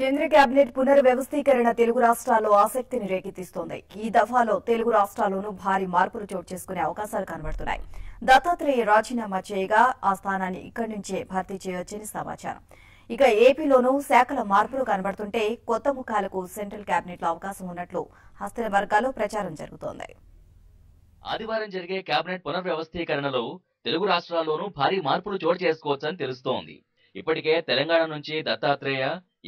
కేంద్ర కేబినెట్ పునర్వ్యవస్థీకరణ తెలుగు రాష్ట్రాల్లో ఆసక్తిని రేకెత్తిస్తోంది. ఈ దఫాలో తెలుగు రాష్ట్రాల్లోనూ భారీ మార్పులు చోటు చేసుకునే అవకాశాలు కనబడుతున్నాయి. దత్తాత్రేయ రాజీనామా చేయగా ఆ స్థానాన్ని ఇక్కడి నుంచే భర్తీ చేయొచ్చని సమాచారం. ఇక ఏపీలోనూ శాఖల మార్పులు కనబడుతుంటే కొత్త ముఖాలకు సెంట్రల్ కేబినెట్లో అవకాశం ఉన్నట్లు హస్తల వర్గాల్లో ప్రచారం జరుగుతోంది. ఆదివారం జరిగే కేబినెట్ పునర్వ్యవస్థీకరణలో తెలుగు రాష్ట్రాల్లోనూ భారీ మార్పులు చోటు చేసుకోవచ్చని తెలుస్తోంది. ఇప్పటికే తెలంగాణ నుంచి దత్తాత్రేయ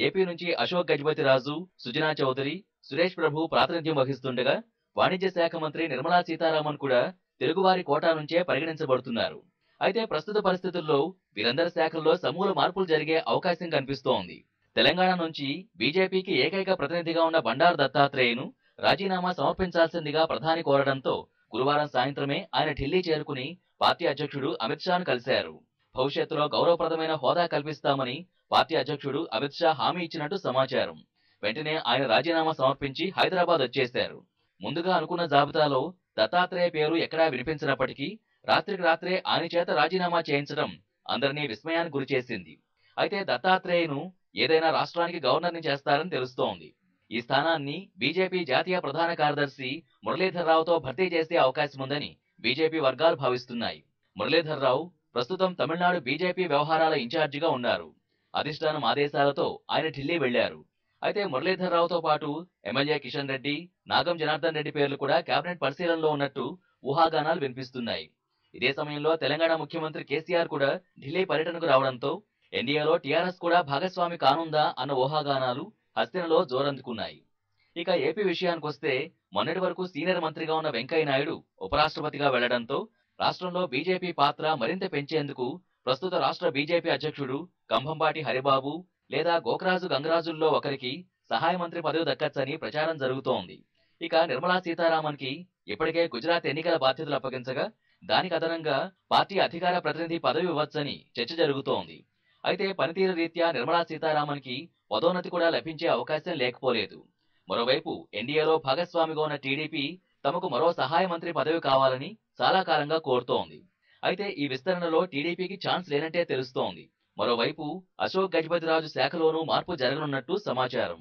ఏపీ నుంచి అశోక్ గజపతి రాజు సుజనా చౌదరి సురేష్ ప్రభు ప్రాతినిధ్యం వహిస్తుండగా వాణిజ్య శాఖ మంత్రి నిర్మలా సీతారామన్ కూడా తెలుగువారి కోటా నుంచే పరిగణించబడుతున్నారు. అయితే ప్రస్తుత పరిస్థితుల్లో వీరందరి శాఖల్లో సమూల మార్పులు జరిగే అవకాశం కనిపిస్తోంది. తెలంగాణ నుంచి బీజేపీకి ఏకైక ప్రతినిధిగా ఉన్న బండారు దత్తాత్రేయను రాజీనామా సమర్పించాల్సిందిగా ప్రధాని కోరడంతో గురువారం సాయంత్రమే ఆయన ఢిల్లీ చేరుకుని పార్టీ అధ్యక్షుడు అమిత్ షాను కలిశారు. భవిష్యత్తులో గౌరవప్రదమైన హోదా కల్పిస్తామని పార్టీ అధ్యక్షుడు అమిత్ షా హామీ ఇచ్చినట్టు సమాచారం. వెంటనే ఆయన రాజీనామా సమర్పించి హైదరాబాద్ వచ్చేశారు. ముందుగా అనుకున్న జాబితాలో దత్తాత్రేయ పేరు ఎక్కడా వినిపించినప్పటికీ రాత్రికి రాత్రే ఆయన చేత రాజీనామా చేయించడం అందరినీ విస్మయానికి గురిచేసింది అయితే దత్తాత్రేయను ఏదైనా రాష్ట్రానికి గవర్నర్ని చేస్తారని తెలుస్తోంది. ఈ స్థానాన్ని బీజేపీ జాతీయ ప్రధాన కార్యదర్శి మురళీధర్రావుతో భర్తీ చేసే అవకాశం ఉందని బీజేపీ వర్గాలు భావిస్తున్నాయి. మురళీధర్రావు ప్రస్తుతం తమిళనాడు బీజేపీ వ్యవహారాల ఇన్ఛార్జిగా ఉన్నారు. అధిష్టానం ఆదేశాలతో ఆయన ఢిల్లీ వెళ్ళారు అయితే మురళీధర్ రావుతో పాటు ఎమ్మెల్యే కిషన్ రెడ్డి నాగం జనార్దన్ రెడ్డి పేర్లు కూడా కేబినెట్ పరిశీలనలో ఉన్నట్టు ఊహాగానాలు వినిపిస్తున్నాయి. ఇదే సమయంలో తెలంగాణ ముఖ్యమంత్రి కేసీఆర్ కూడా ఢిల్లీ పర్యటనకు రావడంతో ఎన్డీఏలో టీఆర్ఎస్ కూడా భాగస్వామి కానుందా అన్న ఊహాగానాలు హస్తినలో జోరందుకున్నాయి. ఇక ఏపీ విషయానికొస్తే మొన్నటి వరకు సీనియర్ మంత్రిగా ఉన్న వెంకయ్య నాయుడు ఉపరాష్ట్రపతిగా వెళ్ళడంతో రాష్ట్రంలో బీజేపీ పాత్ర మరింత పెంచేందుకు ప్రస్తుత రాష్ట్ర బీజేపీ అధ్యక్షుడు కంభంపాటి హరిబాబు లేదా గోకరాజు గంగరాజుల్లో ఒకరికి సహాయ మంత్రి పదవి దక్కచ్చని ప్రచారం జరుగుతోంది. ఇక నిర్మలా సీతారామన్కి ఇప్పటికే గుజరాత్ ఎన్నికల బాధ్యతలు అప్పగించగా దానికి అదనంగా పార్టీ అధికార ప్రతినిధి పదవి ఇవ్వచ్చని చర్చ జరుగుతోంది. అయితే పనితీరు రీత్యా నిర్మలా సీతారామన్కి పదోన్నతి కూడా లభించే అవకాశం లేకపోలేదు. మరోవైపు ఎన్డీఏలో భాగస్వామిగా ఉన్న టీడీపీ తమకు మరో సహాయ మంత్రి పదవి కావాలని చాలా కాలంగా కోరుతోంది. అయితే ఈ విస్తరణలో టీడీపీకి ఛాన్స్ లేనట్టే తెలుస్తోంది. మరోవైపు అశోక్ గజపతిరాజు శాఖలోనూ మార్పు జరగనున్నట్టు సమాచారం.